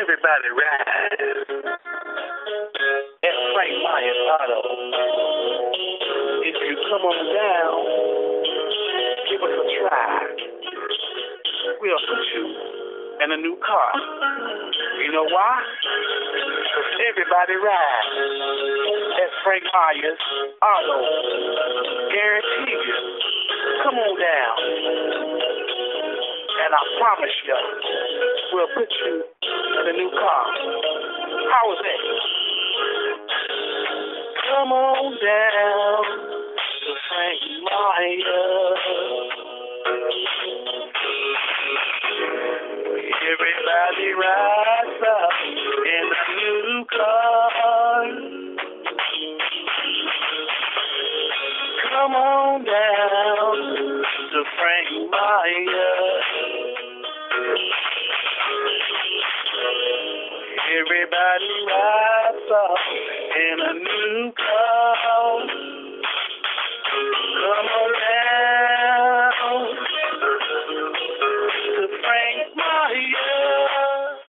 everybody rise. At Frank Myers Auto. If you come on down, give us a try. We'll put you in a new car. You know why? Because everybody rides. At Frank Myers Auto. Guarantee you. Come on down. And I promise you, we'll put you a new car. How was that? Come on down to Frank Everybody rides up in a new car. Come on down to Frank Myers. Everybody